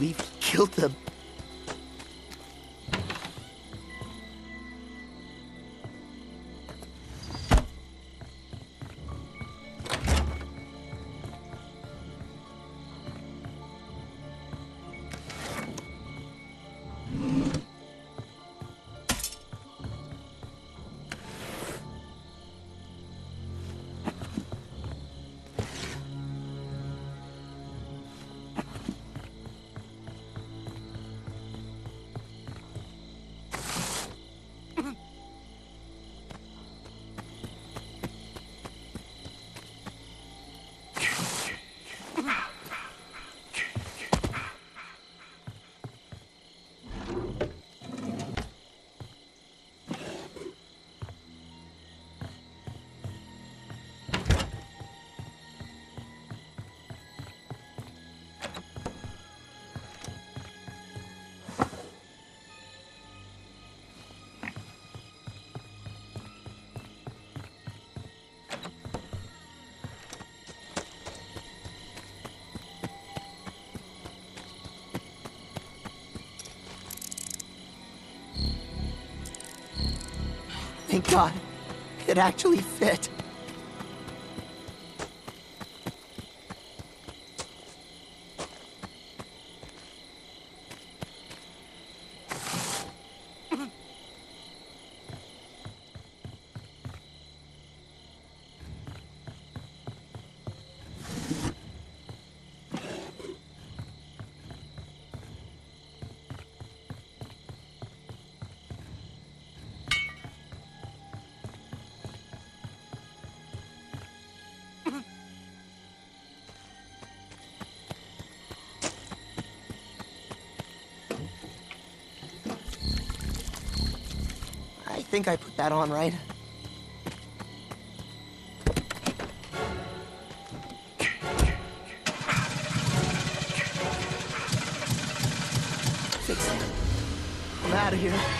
he killed them. Thank God. It actually fit. Think I put that on right. Fix it. I'm out of here.